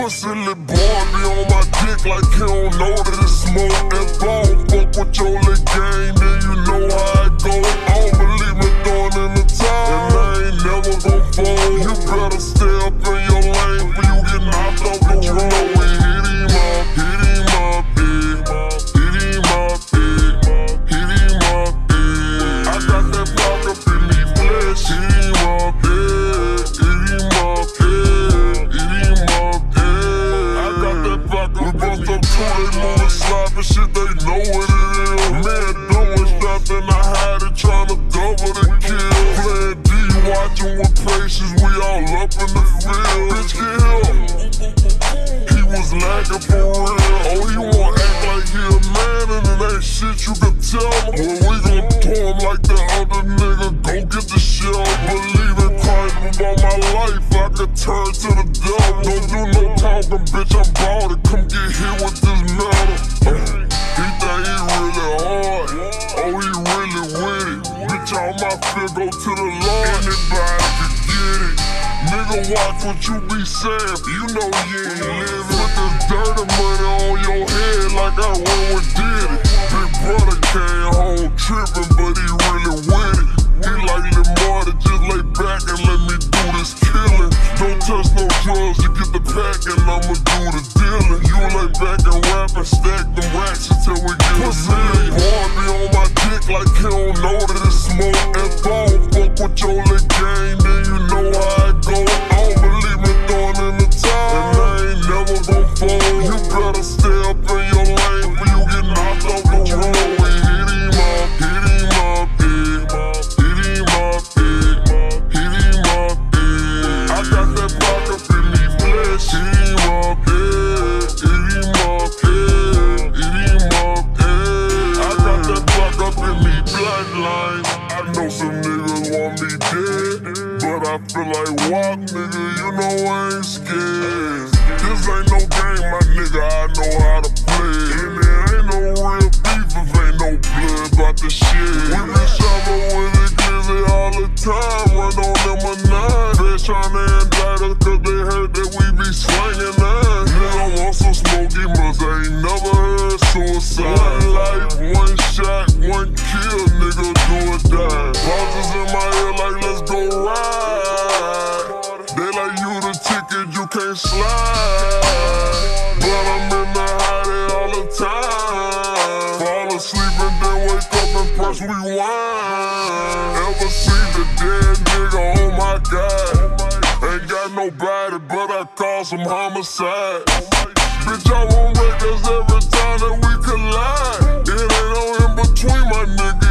Pussy little boy be on my dick like he don't know that it's smoke. and don't fuck with your little game, they moving sloppy shit, they know what it is. Man, doing strapped and I had it trying to double the kill. Playing D, watching with patience, we all up in the field. Bitch, get here. He was lacking for real. Oh, he wanna act like he a man, and it ain't shit you can tell him. Well, we gon' throw him like the other nigga. Go get the shell. Believe in Christ, but all my life I could turn to the devil. Don't do no talking, bitch. To the Lord. Anybody can get it. Nigga, watch what you be saying. You know you ain't living. Put this dirty money on your head like I went with did it. Big brother came home tripping, but he really with it. He like Lamar to just lay back and let me do this killing. Don't touch no drugs you get the pack and I'ma do the dealing. You lay back and rap and stack them racks until we get a million. Boy, be on my dick like he like walk, nigga. You know I ain't scared. This ain't no game, my nigga. I know how to play. And there ain't no real beef if ain't no blood about the shit. We been shopping with glizzy all the time. Run on them a nine. They tryna indict us cause they heard that we be slanging and then wake up and press rewind. Ever see the dead nigga? Oh my god. Ain't got nobody, but I call some homicide. Bitch, I won't rate us every time that we collide. It ain't no in between, my nigga.